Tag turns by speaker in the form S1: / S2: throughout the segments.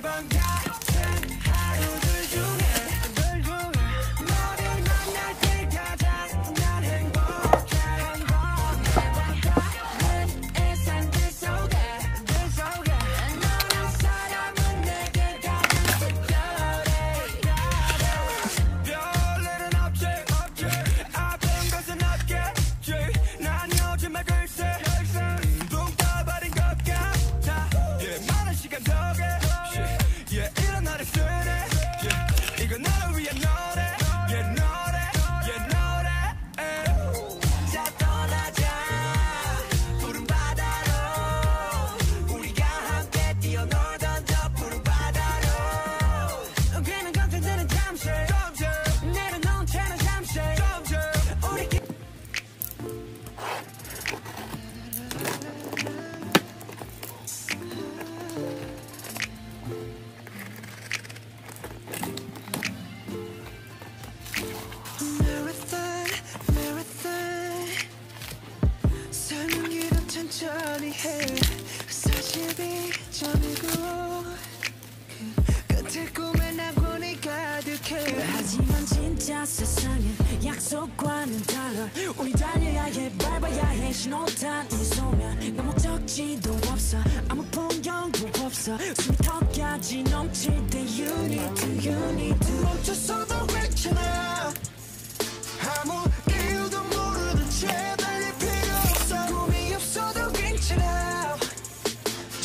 S1: bancar.
S2: 하지만 진짜 세상엔 약속과는 달라. 우리 달려야 해 밟아야 해. 신호탄 이 소면 너무 적지도 없어. 아무 풍경도 없어. 숨이 턱까지 넘칠 때 You need to, you need to.
S1: 멈췄어도 괜찮아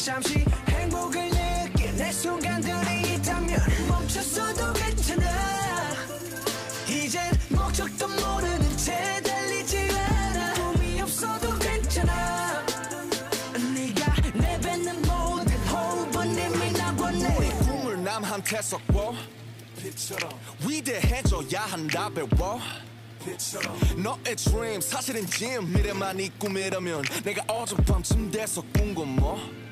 S1: 잠시 행복을 느낀 내 순간들이 있다면 멈췄어도 괜찮아. 이젠 목적도 모르는 채 달리지 않아. 꿈이 없어도 괜찮아.
S2: 네가 내뱉는 모든 호흡은 이미 나왔네
S3: 우리 꿈을 남한테 섞고 위대해져야 한다 배워. 너의 dream 사실인지 미래만 이 꿈이라면 내가 어젯밤쯤 돼서 꾼건 뭐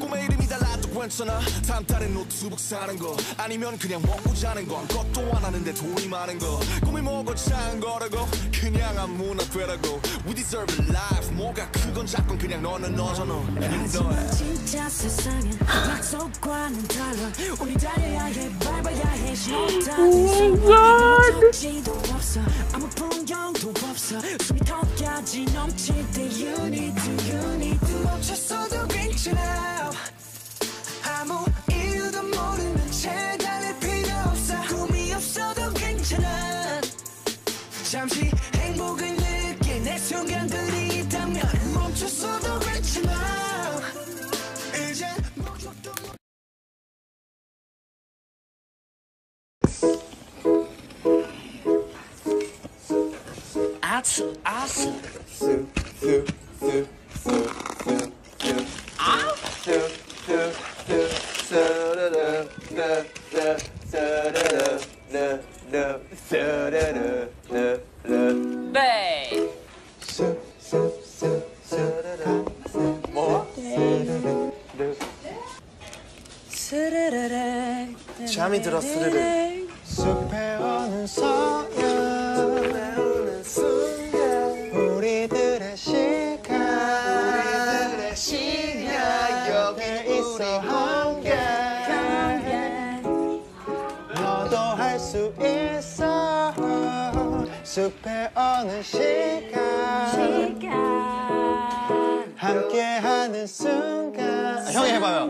S3: 꿈의 이름이 달라도 괜찮아? 다음 달에 노트북 사는 거. 아니면 그냥 먹고 자는 건. 것도 안 하는데 돈이 많은 거. 꿈이 뭐고 작은 거라고? 그냥 아무나 되라고. We deserve a life. 뭐가 크건 작건 그냥 너는 너잖아.
S2: 하지만 진짜 세상엔 약속과는 달라. 우리 달려야 해 밟아야 해 신호탄 이 소면 적지도 없어. 아무 풍경도 없어. 숨이 턱까지 넘칠 때 You need to, you need to.
S1: 멈췄어 아무 이유도 모르는 채 달릴 필요 없어. 꿈이 없어도 괜찮아. 잠시 행복을 느낀 내 순간들이 있다면 멈췄어도 괜찮아. 이젠 못
S2: 아츠 아츠
S3: Bey. Çamidir o sırırı.
S1: 숲에 오는 시간 함께하는 순간 형이 해봐요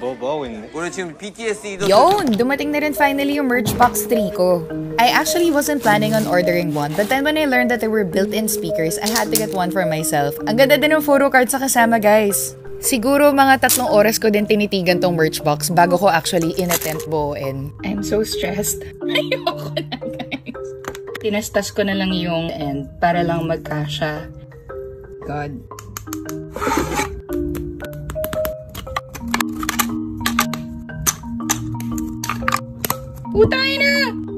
S1: 뭐, 뭐 하고 있는데?
S4: 우리 지금 BTS 이도
S5: Yon! Dumating na rin finally yung merch box 3 ko. I actually wasn't planning on ordering one, but then when I learned that there were built-in speakers, I had to get one for myself. Ang ganda din ng photo card sa kasama, guys. Siguro mga tatlong oras ko din tinitigan tong merch box bago ko actually inattempt buuin. I'm so stressed. Ayoko na, guys. Tinastas ko na lang yung end para lang magkasya. God. Putay na!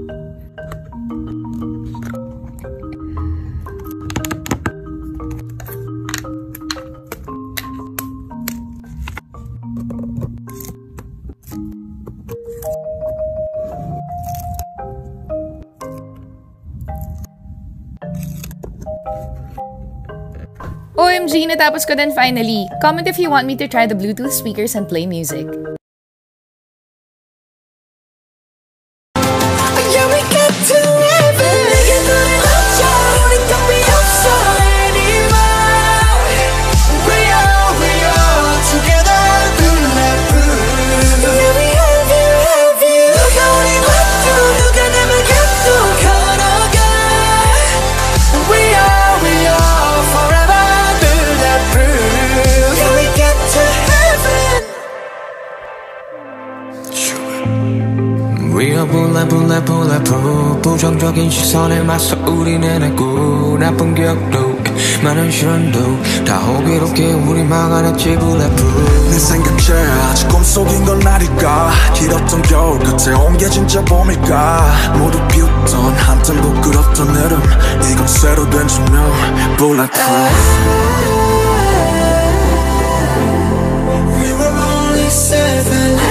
S5: OMG, natapos ko din finally. Comment if you want me to try the Bluetooth speakers and play music.
S6: Bulletproof
S7: 부정적인 시선에 맞서 우리는 했고 나쁜 기억도 많은 시련도 다 호기롭게 우리 막아냈지 bulletproof
S3: 내 생각에 아직 꿈속인 건 아닐까? 길었던 겨울 끝에 온 게 진짜 봄일까? 모두 비웃던 한참 부끄럽던 여름 이건 새로 된 조명 Bulletproof
S6: We were only seven.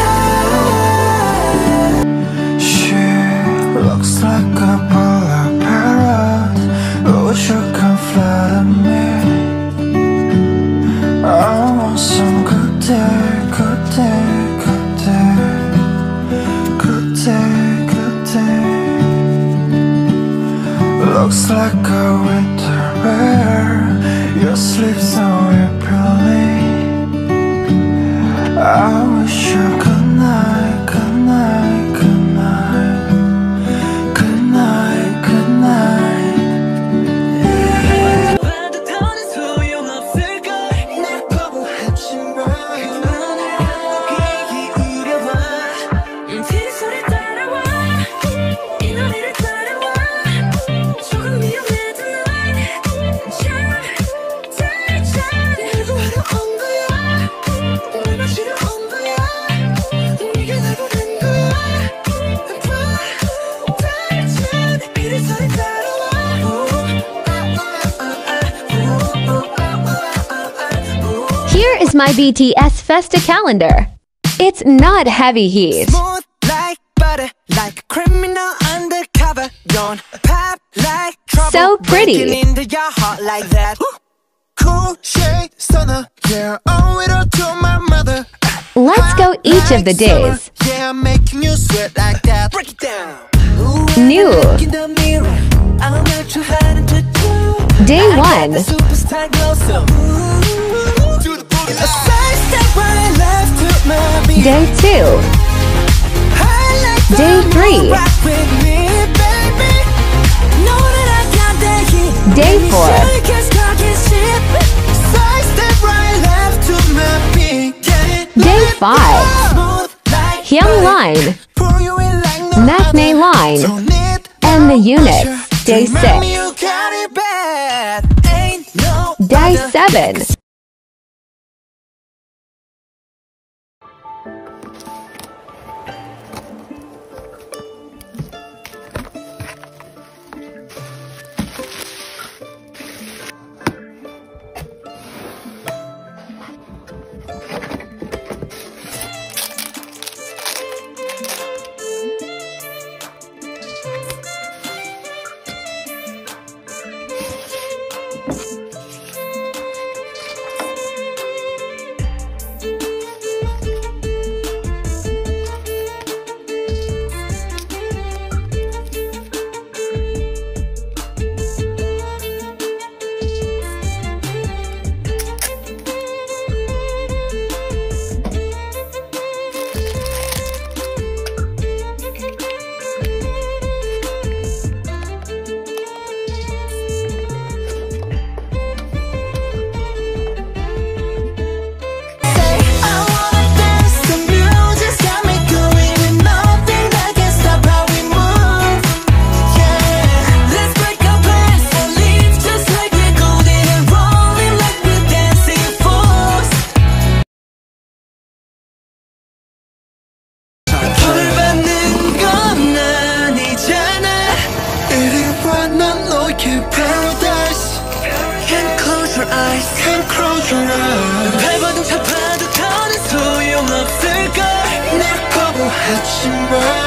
S8: BTS Festa calendar. It's not heavy heat.
S6: Smooth like butter, like criminal undercover. Don't pop like trouble.
S8: So pretty.
S6: Into your heart like that. Cool shade stunner, yeah, owe it all to my mother.
S8: Let's go each of the days.
S6: Yeah, making you sweat like that. Break it down.
S8: New.
S6: look in
S8: Day 2. Day three. Day four. Day 5. Hyung Line. Matinee Line. And the Unit Day 6. Day 7.
S9: 하지만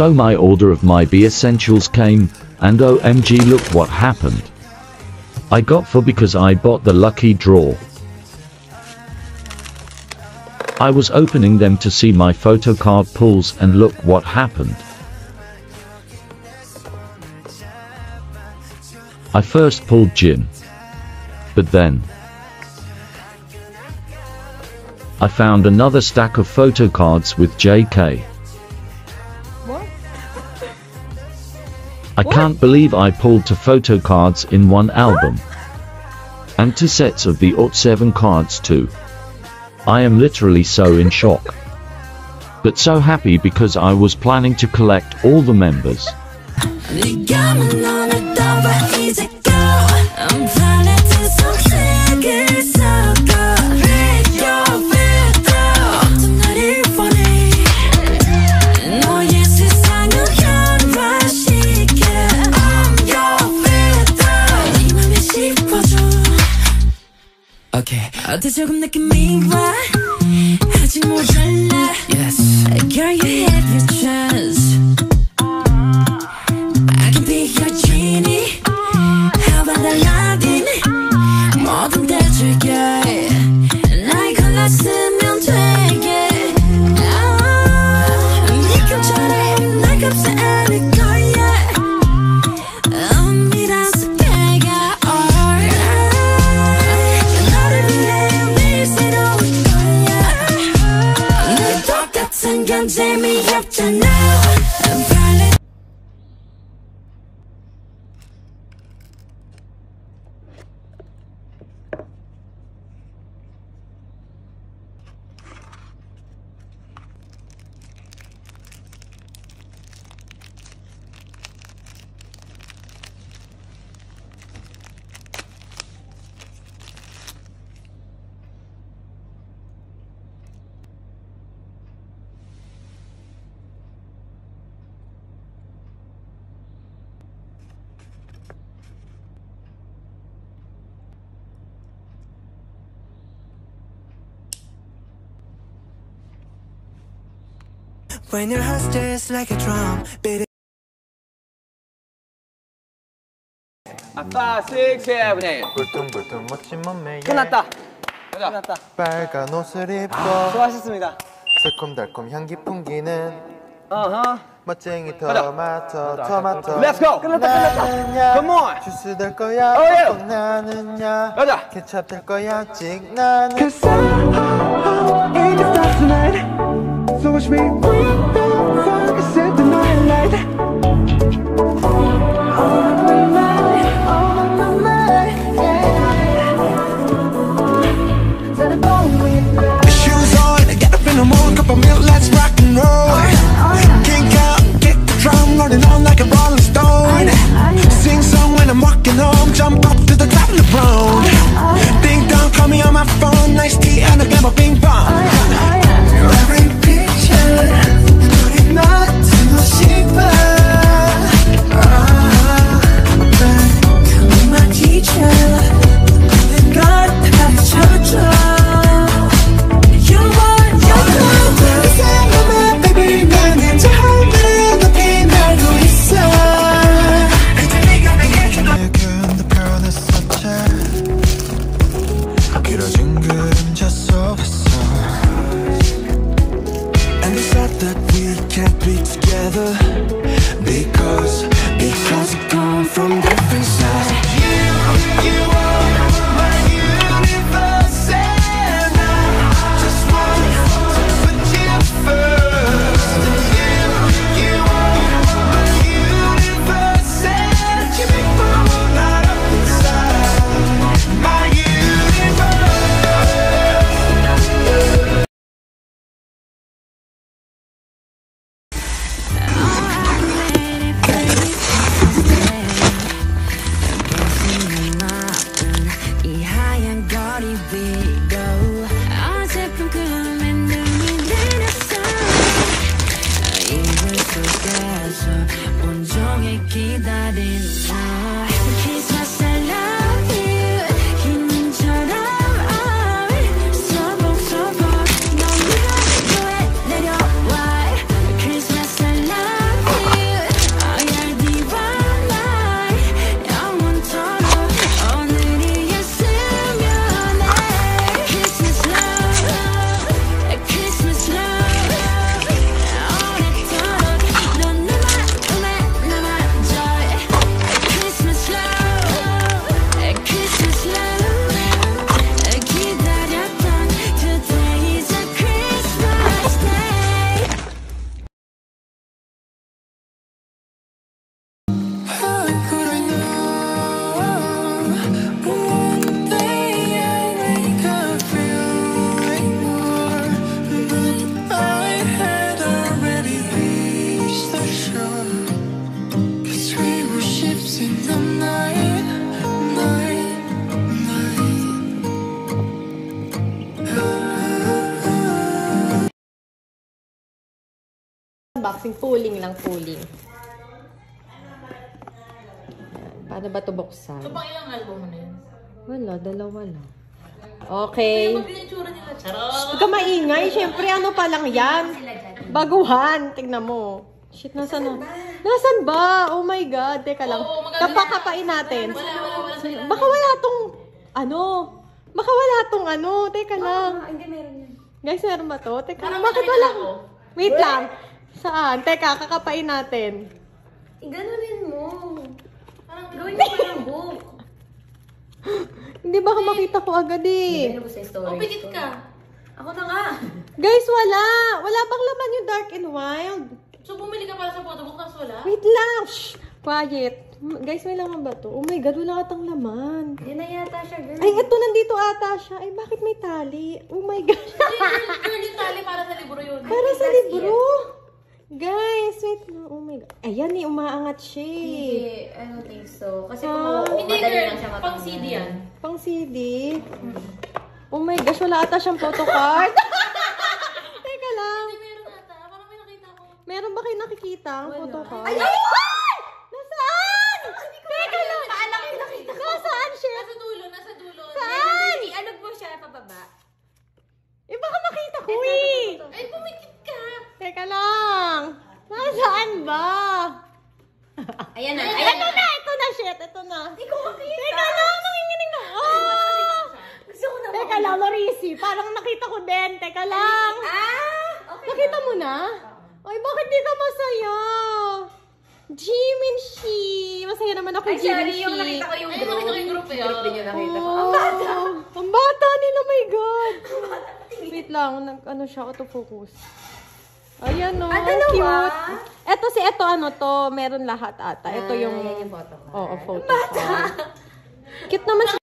S9: So my order of my B essentials came, and OMG look what happened. I got four because I bought the lucky draw. I was opening them to see my photo card pulls and look what happened. I first pulled Jin. But then, I found another stack of photo cards with JK. I can't believe I pulled two photo cards in one album. And two sets of the OT7 cards too. I am literally so in shock. But so happy because I was planning to collect all the members.
S1: 조금 느낌이 와 아직 모자라
S6: Yes.
S1: Girl you have your chance I can be your genie How about Aladdin 뭐든 대줄게 날 골랐으면 되게 아, 미금처럼 날 감싸 안을 거
S10: When your heart just like a drum beating
S2: Five, six, seven, eight.
S11: 불퉁불퉁 멋진 몸매에
S2: 끝났다. 끝났다.
S11: 빨간 옷을 입고
S2: 수고하셨습니다.
S11: 새콤달콤 향기 풍기는
S2: 어허.
S11: 멋쟁이 토마토 토마토
S2: Let's go. 끝났다, 끝났다. Come on.
S11: 주스 될 거야
S2: Oh, yeah.
S11: 꼭 나는야
S2: 가자.
S11: 케찹 될 거야 찍 나는
S10: So watch me bring the night light
S6: Shoes on, I get up in the morning, cup of milk, let's rock and roll. On like a rolling stone. Sing song when I'm walking home, jump up to the top of the brown. Ding dong, call me on my phone, nice tea and a game of ping pong.
S12: Unboxing. Pulling lang, pulling. Ayan. Paano ba ito buksan?
S13: Ito pang ilang album mo na yun?
S12: Wala, dalawa lang. Okay.
S13: Ano yung itsura nila? Charot!
S12: Huwag ka maingay. Siyempre, ano pa lang yan? Baguhan. Tignan mo. Shit, nasan na? Nasan ba? Oh my God. Teka lang.
S13: Oo, maganda.
S12: Kapakapain natin.
S13: Wala, wala, wala sila.
S12: Baka wala tong, ano? Baka wala tong ano? Teka lang.
S13: Hindi, meron yan.
S12: Guys, meron ba to? Teka,
S13: Parang
S12: bakit
S13: nakita
S12: wala?
S13: ko.
S12: Wait lang. Saan? Teka, kakapain natin.
S13: Iganunin mo. Parang gawin mo parang book.
S12: Hindi baka makita ko agad eh.
S13: Ano ba sa story? O, pikit ka. Ako na nga.
S12: Guys, wala. Wala bang laman yung dark and wild?
S13: So, bumili ka para sa photobook tapos wala?
S12: Wait lang. Shh. Quiet. Guys, may laman ba to? Oh my God, wala atang laman.
S13: Hindi na yata siya, girl.
S12: Ay, eto, nandito ata siya. Ay, bakit may tali? Oh my God.
S13: Hindi, girl, girl, yung tali para sa libro yun.
S12: Para sa libro. Guys, wait lang. Oh my God. Ayan eh, umaangat siya eh.
S13: Hindi, I don't think so. Kasi
S12: Ah.
S13: kung hindi, girl, pang CD yan.
S12: Pang CD. Oh my gosh, wala ata siyang photocard. Teka lang.
S13: Hindi, meron ata. Parang may nakita ko.
S12: Meron ba kayo nakikita ang photocard?
S13: Ay,
S12: Ay! Nasaan? Teka lang.
S13: Paalam yung nakita ko.
S12: Nasaan siya?
S13: Nasa dulo, nasa dulo.
S12: Saan?
S13: Ano mo siya pababa?
S12: Eh, baka makita ko eh.
S13: Ay, pumikit ka.
S12: Teka lang. Nasaan ba?
S13: Ayan na,
S12: Ito na, ito na, shit. Ito na. Hindi ko makita. Teka lang, nanginginig na. Ah!
S13: Gusto ko na
S12: Teka lang, Lorisi. Parang nakita ko din. Teka lang.
S13: Ah! Okay.
S12: Nakita mo na? Ay, bakit di ka masaya? Jimin Shi. Masaya naman ako,
S13: Ay,
S12: Jimin
S13: sorry,
S12: Shi.
S13: yung nakita ko yung Ay, group. nakita ko yung group.
S12: Oh.
S13: Group din yung nakita ko.
S12: Ang bata. Ang bata nila, my God. Wait lang, nag, ano siya, autofocus. Ayan o,
S13: Ah, dalawa?
S12: cute. Eto si, eto ano to, meron lahat ata. Ito yung,
S13: Ayan yung photo ko.
S12: oo, photo card. Cute naman si